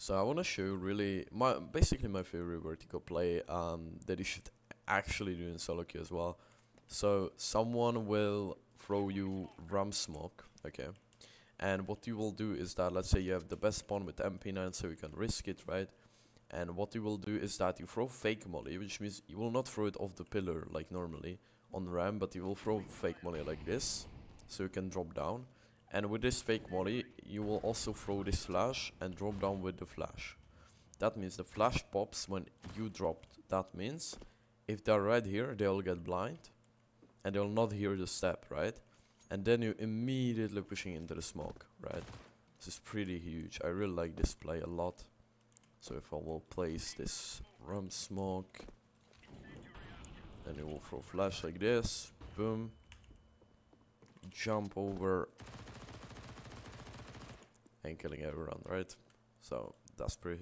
So I want to show really my basically my favorite Vertigo play um, that you should actually do in solo queue as well. So someone will throw you ramp smoke, okay, and what you will do is that let's say you have the best spawn with MP9, so you can risk it, right? And what you will do is that you throw fake molly, which means you will not throw it off the pillar like normally on ramp, but you will throw fake molly like this, so you can drop down and with this fake molly, you will also throw this flash and drop down with the flash. That means the flash pops when you dropped. That means if they're right here, they'll get blind. And they'll not hear the step, right? And then you immediately pushing into the smoke, right? This is pretty huge. I really like this play a lot. So if I will place this ramp smoke, then you will throw flash like this, boom, jump over and killing everyone, right? So that's pretty